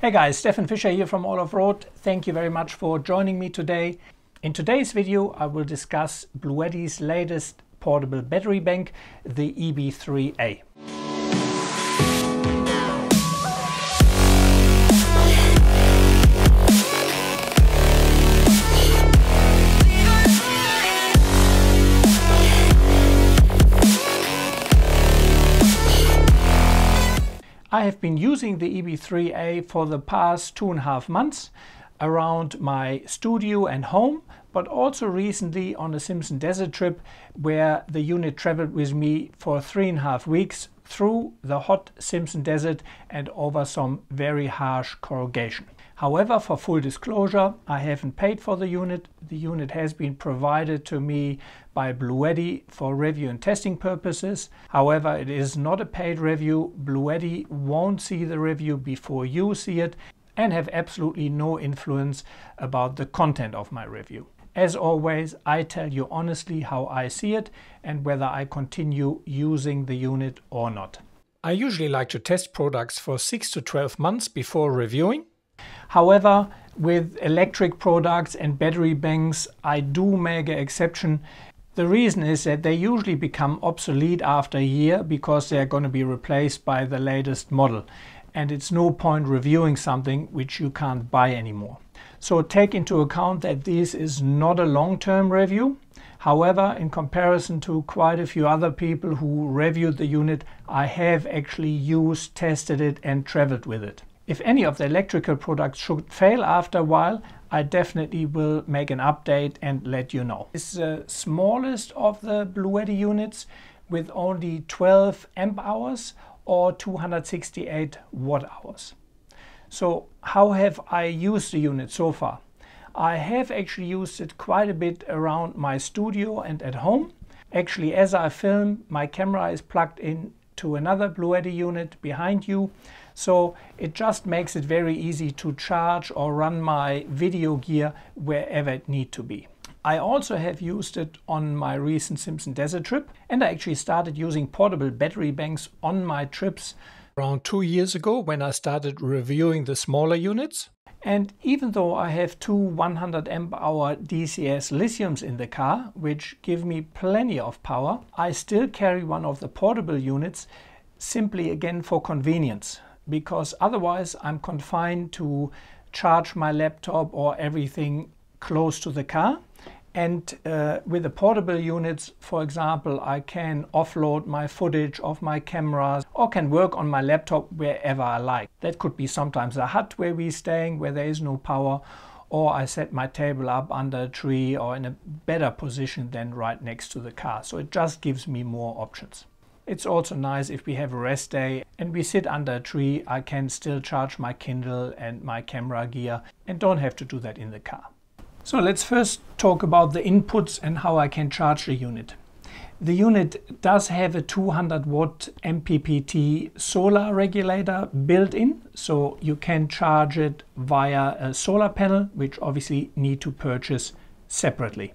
Hey guys, Stefan Fischer here from All Off Road. Thank you very much for joining me today. In today's video, I will discuss Bluetti's latest portable battery bank, the EB3A. I have been using the EB3A for the past two and a half months around my studio and home, but also recently on a Simpson Desert trip where the unit traveled with me for three and a half weeks through the hot Simpson Desert and over some very harsh corrugation. However, for full disclosure, I haven't paid for the unit. The unit has been provided to me by Bluetti for review and testing purposes. However, it is not a paid review. Bluetti won't see the review before you see it and have absolutely no influence about the content of my review. As always, I tell you honestly how I see it and whether I continue using the unit or not. I usually like to test products for 6 to 12 months before reviewing. However, with electric products and battery banks, I do make an exception. The reason is that they usually become obsolete after a year because they are going to be replaced by the latest model. And it's no point reviewing something which you can't buy anymore. So take into account that this is not a long-term review. However, in comparison to quite a few other people who reviewed the unit, I have actually used, tested it and traveled with it. If any of the electrical products should fail after a while, I definitely will make an update and let you know. This is the smallest of the Bluetti units with only 12 amp hours or 268 watt hours. So how have I used the unit so far? I have actually used it quite a bit around my studio and at home. Actually, as I film, my camera is plugged in to another Bluetti unit behind you. So it just makes it very easy to charge or run my video gear wherever it need to be. I also have used it on my recent Simpson Desert trip and I actually started using portable battery banks on my trips around two years ago when I started reviewing the smaller units. And even though I have two 100 amp hour DCS lithiums in the car, which give me plenty of power, I still carry one of the portable units simply again for convenience because otherwise I'm confined to charge my laptop or everything close to the car. And uh, with the portable units, for example, I can offload my footage of my cameras or can work on my laptop wherever I like. That could be sometimes a hut where we're staying, where there is no power, or I set my table up under a tree or in a better position than right next to the car. So it just gives me more options. It's also nice if we have a rest day and we sit under a tree, I can still charge my Kindle and my camera gear and don't have to do that in the car. So let's first talk about the inputs and how I can charge the unit. The unit does have a 200 watt MPPT solar regulator built in, so you can charge it via a solar panel, which obviously need to purchase separately.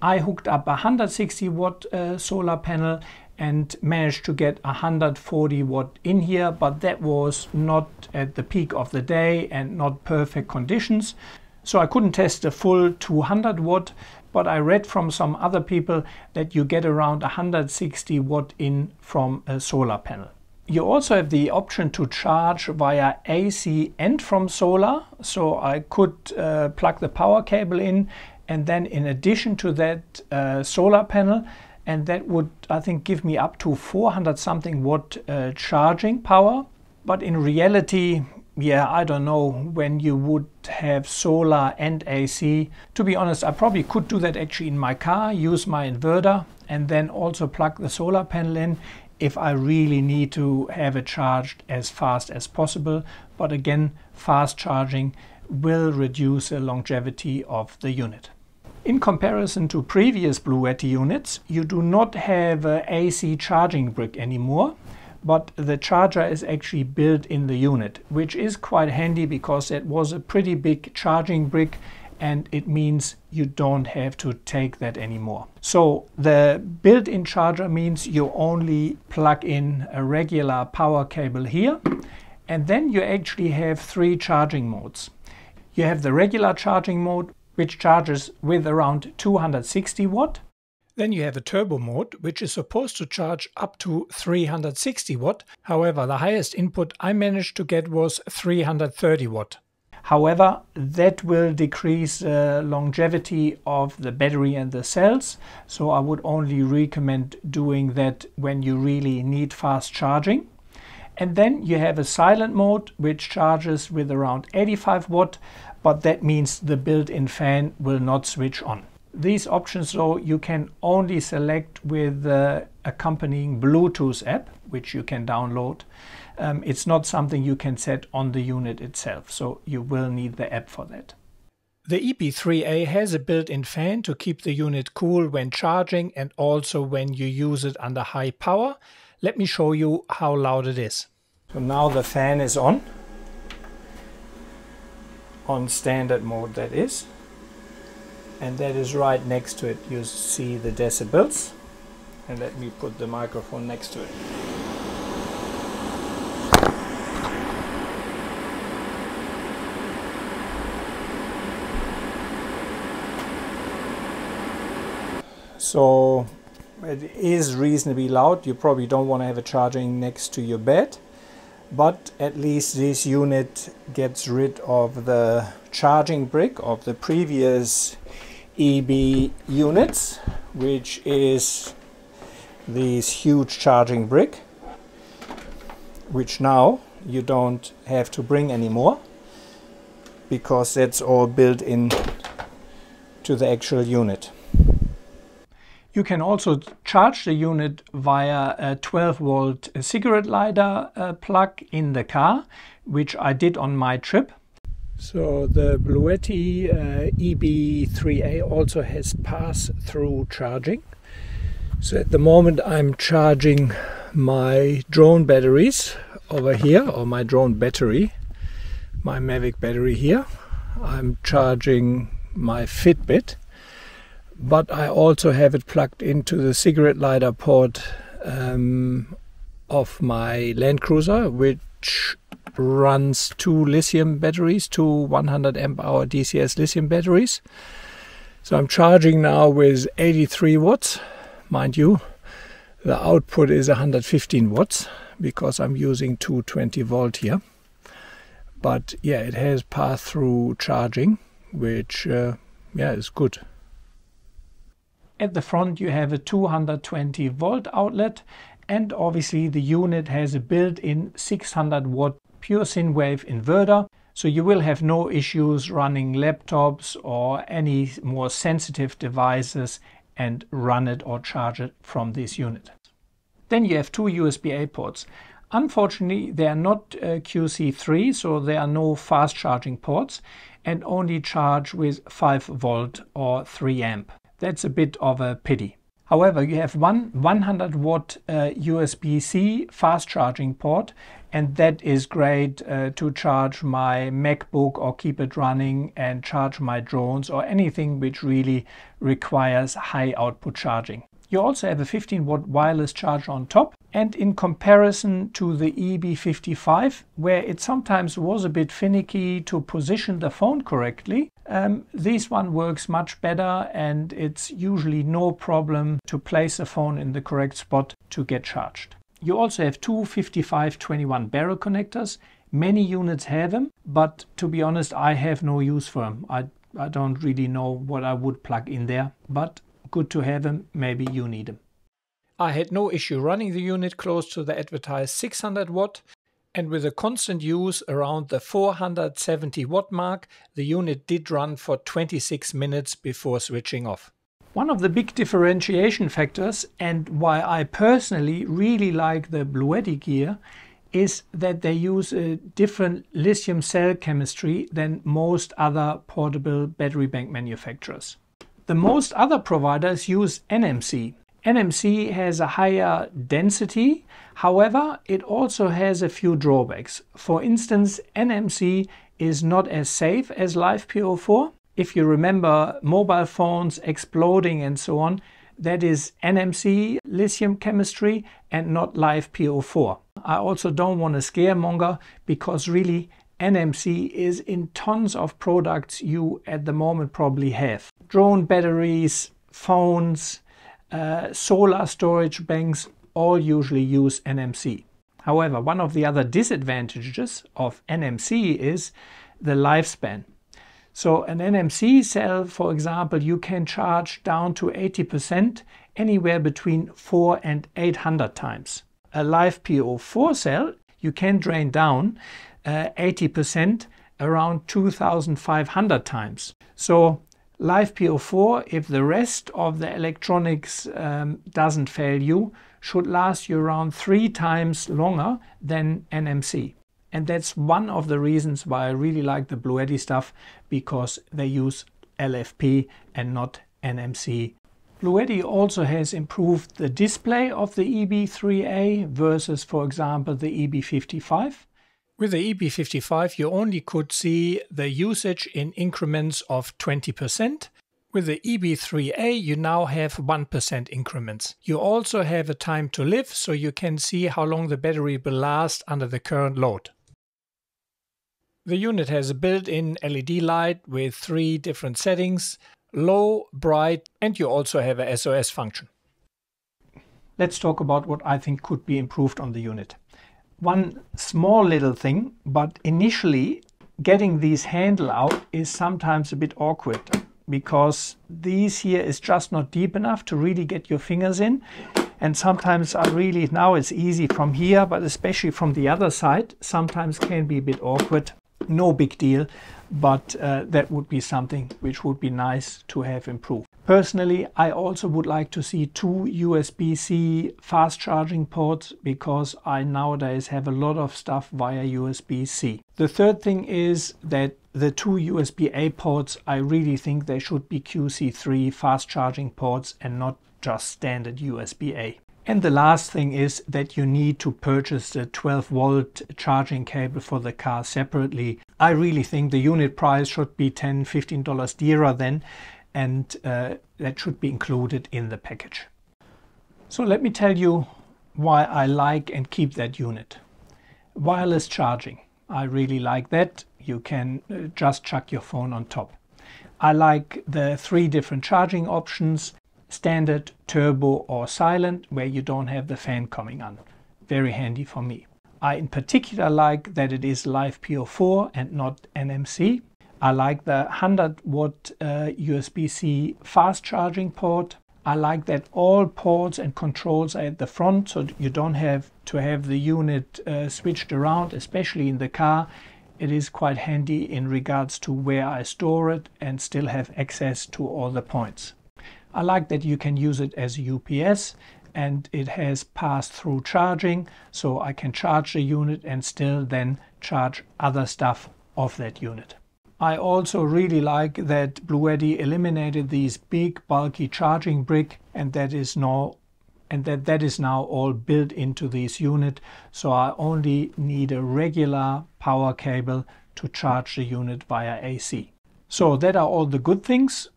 I hooked up a 160 watt uh, solar panel and managed to get 140 watt in here, but that was not at the peak of the day and not perfect conditions. So I couldn't test a full 200 watt, but I read from some other people that you get around 160 watt in from a solar panel. You also have the option to charge via AC and from solar. So I could uh, plug the power cable in and then in addition to that uh, solar panel, and that would I think give me up to 400 something watt uh, charging power but in reality yeah I don't know when you would have solar and AC to be honest I probably could do that actually in my car use my inverter and then also plug the solar panel in if I really need to have it charged as fast as possible. But again fast charging will reduce the longevity of the unit. In comparison to previous Bluetti units, you do not have an AC charging brick anymore, but the charger is actually built in the unit, which is quite handy because it was a pretty big charging brick and it means you don't have to take that anymore. So the built-in charger means you only plug in a regular power cable here And then you actually have three charging modes. You have the regular charging mode, which charges with around 260 watt. Then you have a turbo mode, which is supposed to charge up to 360 watt. However, the highest input I managed to get was 330 watt. However, that will decrease the uh, longevity of the battery and the cells. So I would only recommend doing that when you really need fast charging. And then you have a silent mode, which charges with around 85 watt, but that means the built-in fan will not switch on. These options though you can only select with the accompanying Bluetooth app, which you can download. Um, it's not something you can set on the unit itself, so you will need the app for that. The EB3A has a built-in fan to keep the unit cool when charging and also when you use it under high power. Let me show you how loud it is. So now the fan is on, on standard mode that is and that is right next to it. You see the decibels. And let me put the microphone next to it. So it is reasonably loud. You probably don't want to have a charging next to your bed. But at least this unit gets rid of the charging brick of the previous EB units, which is this huge charging brick, which now you don't have to bring anymore because that's all built in to the actual unit. You can also charge the unit via a 12 volt cigarette lighter uh, plug in the car, which I did on my trip. So the Bluetti uh, EB3A also has pass-through charging. So at the moment I'm charging my drone batteries over here, or my drone battery, my Mavic battery here. I'm charging my Fitbit, but I also have it plugged into the cigarette lighter port um, of my Land Cruiser, which runs two lithium batteries, two 100 amp hour DCS lithium batteries. So I'm charging now with 83 watts, mind you. The output is 115 watts because I'm using 220 volt here. But yeah, it has pass through charging, which uh, yeah is good. At the front you have a 220 volt outlet and obviously the unit has a built-in 600 watt pure sine wave inverter. So you will have no issues running laptops or any more sensitive devices and run it or charge it from this unit. Then you have two USB-A ports. Unfortunately, they are not uh, QC3, so there are no fast charging ports and only charge with 5 volt or 3 amp. That's a bit of a pity. However, you have one 100 watt uh, USB-C fast charging port and that is great uh, to charge my MacBook or keep it running and charge my drones or anything which really requires high output charging. You also have a 15 watt wireless charger on top and in comparison to the EB55 where it sometimes was a bit finicky to position the phone correctly um, this one works much better and it's usually no problem to place a phone in the correct spot to get charged. You also have two 5521 barrel connectors. Many units have them, but to be honest, I have no use for them. I, I don't really know what I would plug in there, but good to have them. Maybe you need them. I had no issue running the unit close to the advertised 600 watt and with a constant use around the 470 watt mark, the unit did run for 26 minutes before switching off. One of the big differentiation factors and why I personally really like the Bluetti gear is that they use a different lithium cell chemistry than most other portable battery bank manufacturers. The most other providers use NMC. NMC has a higher density, however, it also has a few drawbacks. For instance, NMC is not as safe as LiFePO4 if you remember mobile phones exploding and so on, that is NMC lithium chemistry and not LiFePO4. I also don't want to scaremonger because really NMC is in tons of products you at the moment probably have. Drone batteries, phones, uh, solar storage banks all usually use NMC. However, one of the other disadvantages of NMC is the lifespan. So an NMC cell, for example, you can charge down to 80% anywhere between 4 and 800 times. A LiFePO4 cell you can drain down uh, 80% around 2500 times. So LiFePO4, if the rest of the electronics um, doesn't fail you, should last you around three times longer than NMC. And that's one of the reasons why I really like the Bluetti stuff because they use LFP and not NMC. Bluetti also has improved the display of the EB3A versus, for example, the EB55. With the EB55, you only could see the usage in increments of 20%. With the EB3A, you now have 1% increments. You also have a time to live, so you can see how long the battery will last under the current load. The unit has a built-in LED light with three different settings, low, bright, and you also have a SOS function. Let's talk about what I think could be improved on the unit. One small little thing, but initially getting these handle out is sometimes a bit awkward because these here is just not deep enough to really get your fingers in and sometimes I really now it's easy from here but especially from the other side sometimes can be a bit awkward no big deal, but uh, that would be something which would be nice to have improved. Personally, I also would like to see two USB-C fast charging ports because I nowadays have a lot of stuff via USB-C. The third thing is that the two USB-A ports, I really think they should be QC3 fast charging ports and not just standard USB-A. And the last thing is that you need to purchase the 12 volt charging cable for the car separately. I really think the unit price should be 10 $15 dearer then and uh, that should be included in the package. So let me tell you why I like and keep that unit. Wireless charging. I really like that. You can uh, just chuck your phone on top. I like the three different charging options standard, turbo or silent where you don't have the fan coming on. Very handy for me. I in particular like that it is live LiFePO4 and not NMC. I like the 100 watt uh, USB-C fast charging port. I like that all ports and controls are at the front so you don't have to have the unit uh, switched around, especially in the car. It is quite handy in regards to where I store it and still have access to all the points. I like that you can use it as UPS and it has pass-through charging so I can charge the unit and still then charge other stuff off that unit. I also really like that Bluetti eliminated these big bulky charging brick and that is now and that that is now all built into this unit so I only need a regular power cable to charge the unit via AC. So that are all the good things.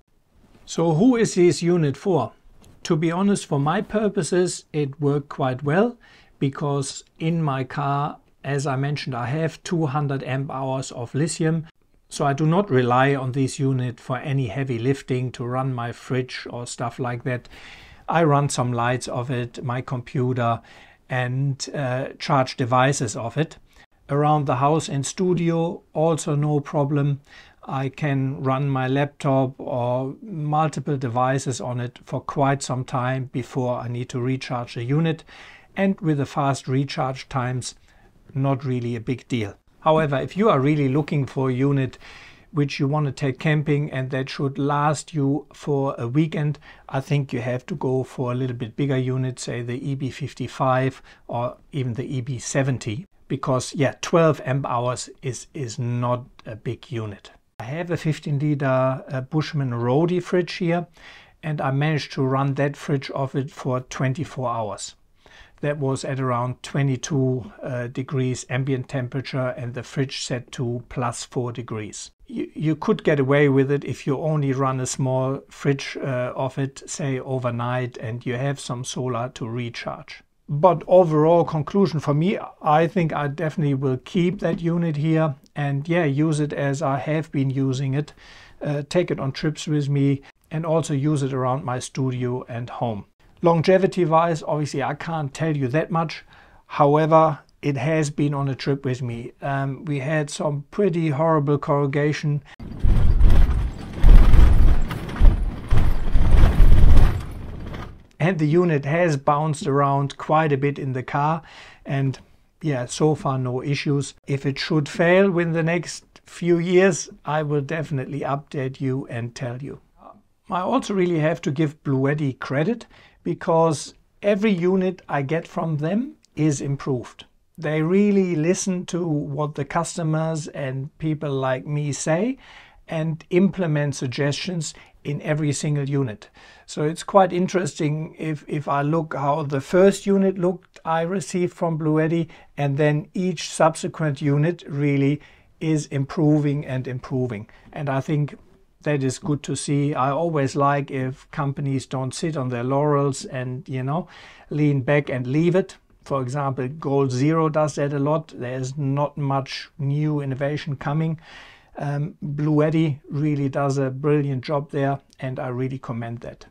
So who is this unit for? To be honest, for my purposes, it worked quite well because in my car, as I mentioned, I have 200 amp hours of lithium. So I do not rely on this unit for any heavy lifting to run my fridge or stuff like that. I run some lights of it, my computer and uh, charge devices of it. Around the house and studio, also no problem. I can run my laptop or multiple devices on it for quite some time before I need to recharge the unit. And with the fast recharge times, not really a big deal. However, if you are really looking for a unit which you want to take camping and that should last you for a weekend, I think you have to go for a little bit bigger unit, say the EB55 or even the EB70, because yeah, 12 amp hours is, is not a big unit. I have a 15 liter uh, Bushman Roadie fridge here and I managed to run that fridge off it for 24 hours. That was at around 22 uh, degrees ambient temperature and the fridge set to plus 4 degrees. You, you could get away with it if you only run a small fridge uh, of it, say overnight, and you have some solar to recharge. but overall conclusion for me, I think I definitely will keep that unit here and yeah, use it as I have been using it. Uh, take it on trips with me and also use it around my studio and home. Longevity wise, obviously I can't tell you that much. However, it has been on a trip with me. Um, we had some pretty horrible corrugation. And the unit has bounced around quite a bit in the car and yeah, so far no issues. If it should fail within the next few years, I will definitely update you and tell you. I also really have to give Bluetti credit because every unit I get from them is improved. They really listen to what the customers and people like me say and implement suggestions in every single unit. So it's quite interesting if, if I look how the first unit looked I received from Bluetti and then each subsequent unit really is improving and improving. And I think that is good to see. I always like if companies don't sit on their laurels and, you know, lean back and leave it. For example, Goal Zero does that a lot. There's not much new innovation coming. Um, Bluetti really does a brilliant job there and I really commend that.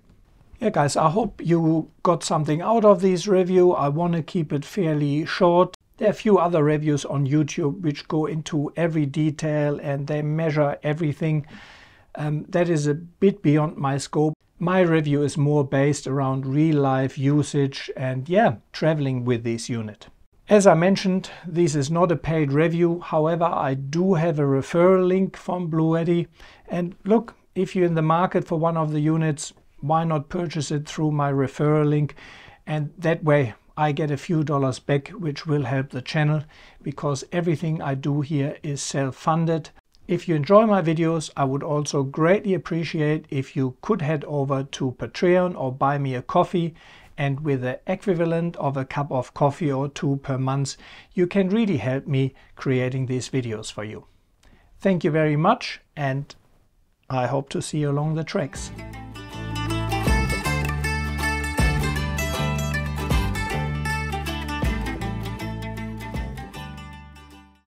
Yeah guys, I hope you got something out of this review. I want to keep it fairly short. There are a few other reviews on YouTube which go into every detail and they measure everything. Um, that is a bit beyond my scope. My review is more based around real life usage and yeah, traveling with this unit. As I mentioned, this is not a paid review. However, I do have a referral link from Bluetti. And look, if you're in the market for one of the units, why not purchase it through my referral link? And that way I get a few dollars back, which will help the channel because everything I do here is self-funded. If you enjoy my videos, I would also greatly appreciate if you could head over to Patreon or buy me a coffee and with the equivalent of a cup of coffee or two per month, you can really help me creating these videos for you. Thank you very much and I hope to see you along the tracks.